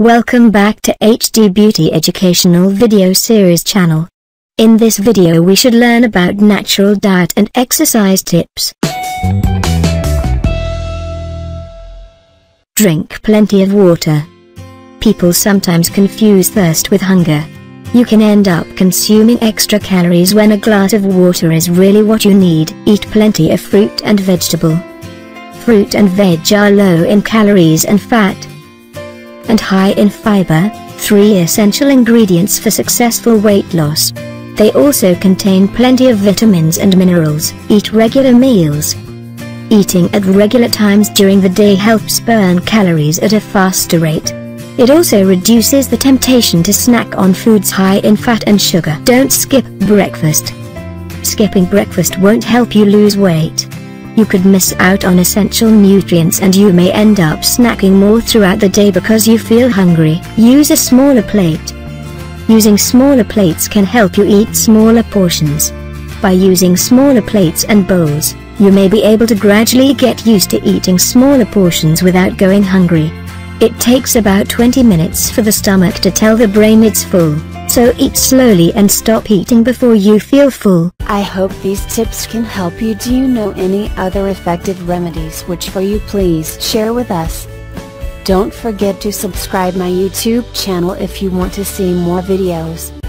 Welcome back to HD Beauty Educational Video Series channel. In this video we should learn about natural diet and exercise tips. Drink plenty of water. People sometimes confuse thirst with hunger. You can end up consuming extra calories when a glass of water is really what you need. Eat plenty of fruit and vegetable. Fruit and veg are low in calories and fat, and high in fiber, three essential ingredients for successful weight loss. They also contain plenty of vitamins and minerals. Eat regular meals. Eating at regular times during the day helps burn calories at a faster rate. It also reduces the temptation to snack on foods high in fat and sugar. Don't skip breakfast. Skipping breakfast won't help you lose weight. You could miss out on essential nutrients and you may end up snacking more throughout the day because you feel hungry. Use a smaller plate. Using smaller plates can help you eat smaller portions. By using smaller plates and bowls, you may be able to gradually get used to eating smaller portions without going hungry. It takes about 20 minutes for the stomach to tell the brain it's full. So eat slowly and stop eating before you feel full. I hope these tips can help you. Do you know any other effective remedies which for you please share with us. Don't forget to subscribe my YouTube channel if you want to see more videos.